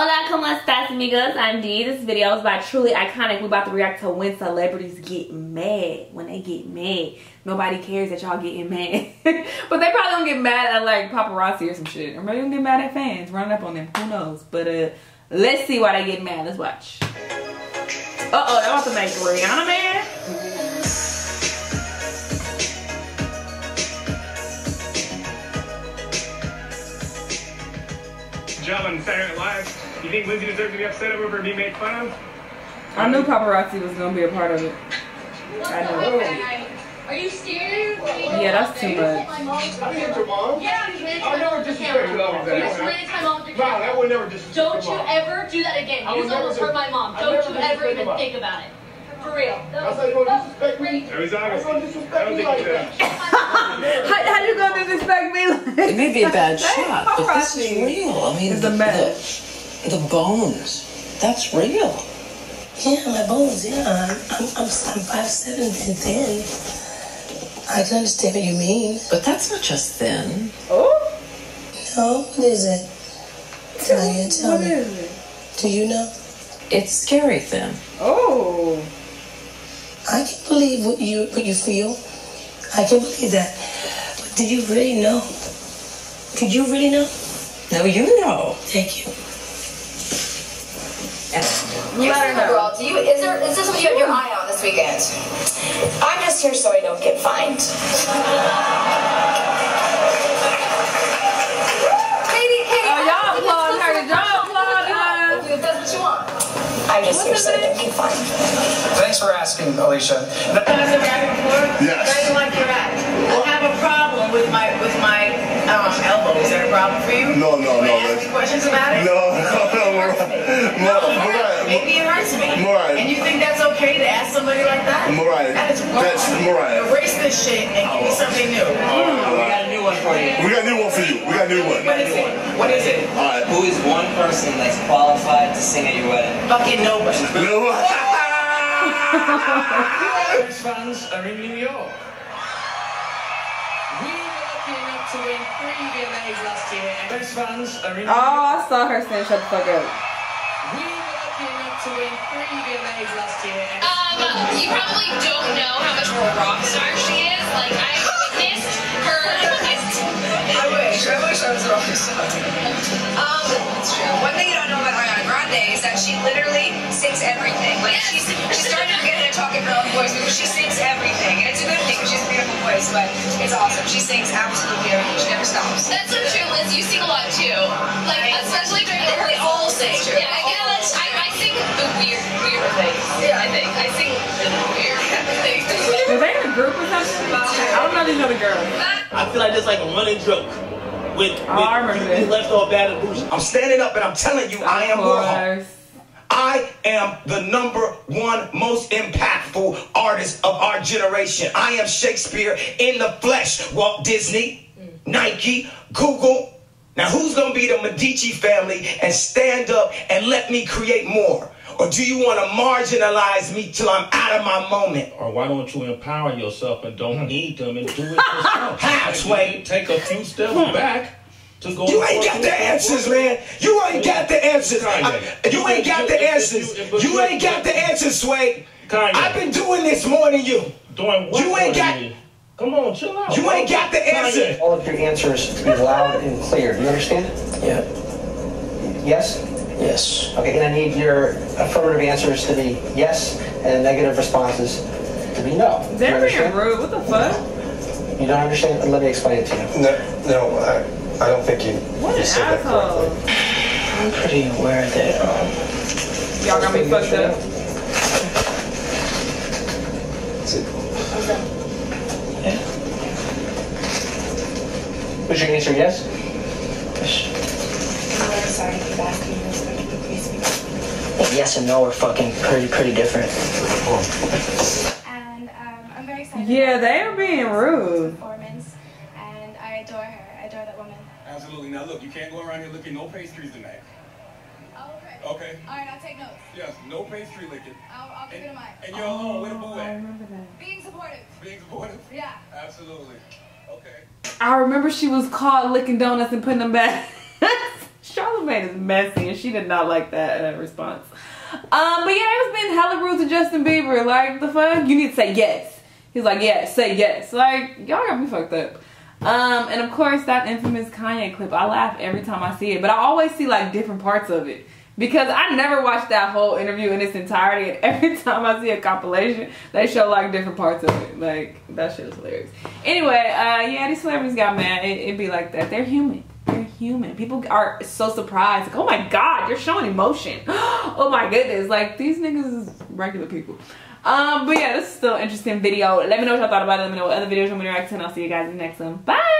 Hola, ¿cómo estás, amigos? I'm Dee. This video is by Truly Iconic. We're about to react to when celebrities get mad. When they get mad. Nobody cares that y'all getting mad. but they probably don't get mad at like paparazzi or some shit. Or maybe don't get mad at fans running up on them. Who knows? But uh, let's see why they get mad. Let's watch. Uh-oh, that was about to make Rihanna mad? job on Saturday Live. You think Lindsay deserves to be upset over her being made fun of? I knew paparazzi was gonna be a part of it. I know. Are you serious? Yeah, that's too much. I didn't hit your mom. Yeah, you ran I never disrespect your mom. You just ran my mom. No, that would never disrespect Don't you ever do that again. You almost hurt my mom. Don't you ever even think about it. For real. That's how you gonna disrespect me. It was obviously. How you gonna disrespect me like that? how, how you gonna disrespect me like It may be a bad shot, but this is real. I mean, it's the, a the, the bones. That's real. Yeah, my bones. Yeah, I'm I'm I'm, I'm five seven and thin. I can understand what you mean. But that's not just thin. Oh. No, what is it? Tell, me. tell what me. Is it? Do you know? It's scary thin. Oh. I can believe what you what you feel. I can believe that. But do you really know? Did you really know? No, you know. Thank you. Here's the girl. Do you is there is there something you have your eye on this weekend? I'm just here so I don't get fined. Katie, Katie. Oh, y'all applaud her. Y'all applaud her. If that's what you want. I'm just here so I don't get fined. Thanks for asking, Alicia. Yes. Very like your act. I have a problem with my with my um, elbow. Is there a problem for you? No, no, no. Ask me questions about it. No, no, no, Mariah. No, Mariah, maybe it hurts me. Mariah. And you think that's okay to ask somebody like that? Mariah. That is wrong. That's Mariah. Erase this shit and give me something new. Oh, we got a new one for you. We got a new one for you. We got a new one. What is it? What is it? All right. Who is one person that's qualified to sing at your wedding? Fucking nobody. No. Best fans are in New York. We were lucky to win three VMAs last year. and Best fans are in Oh, I saw her saying shut the fuck up. We were lucky enough to win three VMAs last year. Um, you probably don't know how much of a rock star she is. Like, I witnessed her. I wish. I wish I was a rock star. Um, one thing you don't know about Ariana Grande is that she literally sings everything. Like she's she's starting to get into talking her own voice because she sings everything, and it's a good thing. 'cause She has a beautiful voice, but it's awesome. She sings absolutely everything. She never stops. That's so true, Liz. You sing a lot too. Like, especially during the They all sing. Yeah, I guess I, I sing the weird, weird things. Yeah. I think I sing really weird things. Were they in a group or something? I don't know these other girls. I feel like there's like a running joke with, Oh, I you left off bad and bougie. I'm standing up and I'm telling you, I am Of Warhol. I am the number one most impactful artist of our generation. I am Shakespeare in the flesh. Walt Disney, mm. Nike, Google. Now, who's going to be the Medici family and stand up and let me create more? Or do you want to marginalize me till I'm out of my moment? Or why don't you empower yourself and don't hmm. need them and do it yourself? How, Sway? Take a few steps hmm. back to go. You ain't got the answers, man. You ain't got the answers. I- you ain't got the answers. You ain't got the answers, Sway. I've been doing this more than you. Doing what You ain't got-? Come on, chill out. You ain't got the answer. Kanye. all of your answers to be loud and clear. Do you understand? Yeah. Yes? Yes. Okay, and I need your affirmative answers to be yes, and negative responses to be no. Do you They're being rude. What the fuck? You don't understand? Let me explain it to you. No, no, I, I don't think you. What you an said asshole. correctly. I'm pretty aware that um, Y'all got me fucked up. was your answer yes? sorry to keep asking you this, but can you please speak Well, yes and no are fucking pretty pretty different. And um, I'm very excited. Yeah, they are being rude. Performance, and I adore her. I adore that woman. Absolutely. Now look, you can't go around here licking no pastries tonight. Oh, okay. Okay. All right, I'll take notes. Yes, no pastry licking. I'll, I'll keep it in mind. And you're alone with a boo Oh, I at. remember that. Being supportive. Being supportive. Yeah. Absolutely. Okay. I remember she was caught licking donuts and putting them back. Charlemagne is messy, and she did not like that uh, response. Um, but yeah, it was been hella rude to Justin Bieber. Like, the fuck? You need to say yes. He's like, yes, say yes. Like, y'all got me fucked up. Um, and of course, that infamous Kanye clip. I laugh every time I see it, but I always see like different parts of it because I never watched that whole interview in its entirety. And every time I see a compilation, they show like different parts of it. Like that shit is hilarious. Anyway, uh, yeah, these celebrities got mad. It, it be like that. They're human. They're human. People are so surprised. Like, oh my god, you're showing emotion. oh my goodness, like these niggas is regular people. Um, but yeah, this is still an interesting video. Let me know what y'all thought about it. Let me know what other videos you want me to react to, and I'll see you guys in the next one. Bye!